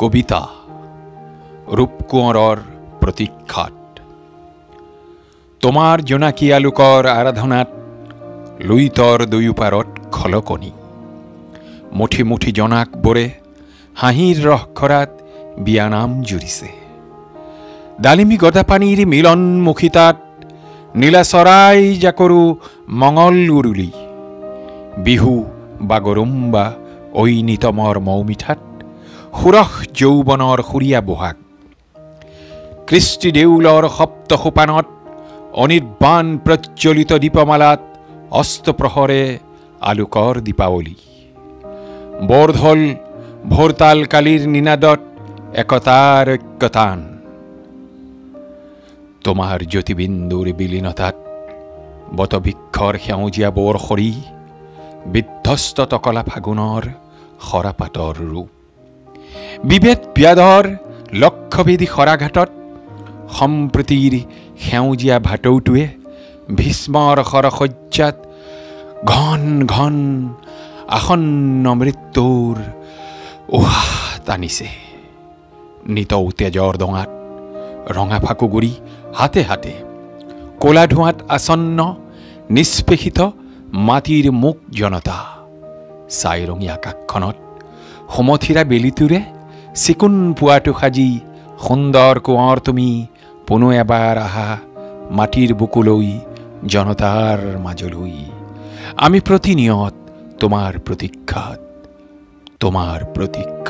কবিতা ৰূপকোঁৱৰৰ প্ৰতীক্ষাত তোমাৰ জোনাকী আলোকৰ আৰাধনাত লুইতৰ দুয়োপাৰত খলকনি। মুঠি মুঠি জনাক হাঁহিৰ ৰস খৰাত বিয়ানাম জুৰিছে ডালিমী গদাপানীৰ মিলনমুখিতাত নীলা চৰাই জাকৰো মঙল উৰুলি বিহু বাগৰুম্বা ঐনিতমৰ মৌমিঠাত সুৰস যৌৱনৰ সুৰীয়া বহাগ। কৃষ্টি দেউলৰ সপ্ত সোপানত অনিৰ্বাণ প্ৰজ্বলিত দীপমালাত অস্তপ্ৰহৰে আলোকৰ দীপাৱলী। বৰঢল ভোৰতাল কালিৰ নিনাদত একতাৰ ঐক্যতান তোমাৰ জ্যোতিবিন্দুৰ বিলীনতাত বটবৃক্ষৰ সেউজীয়া বৰসৰী বিধ্বস্ত টকলা ফাগুনৰ সৰাপাতৰ ৰূপ। বিভেদ ব্যাধৰ লক্ষ্যভেদী শৰাঘাটত সম্প্ৰীতিৰ সেউজীয়া ভাটৌটোৱে ভীষ্মৰ সৰসজ্জাত ঘন ঘন আসন্ন মৃত্যুৰ উশাহ টানিছে। নিতৌ তেজৰ ডঙাত, ৰঙা ফাকুগুৰি হাতে হাতে ক'লা ধোঁৱাত আসন্ন, নিষ্পেষিত মাটিৰ মুখ জনতা, চাইৰঙী আকাশখনত সুমথিৰা বেলিটোৰে চিকুণ পুৱাটো সাজি সুন্দৰ কোঁৱৰ তুমি পুনৰ এবাৰ আহা মাটিৰ বুকুলৈ জনতাৰ মাজলৈ। আমি প্ৰতিনিয়ত তোমাৰ প্ৰতীক্ষাত, তোমাৰ প্ৰতীক্ষা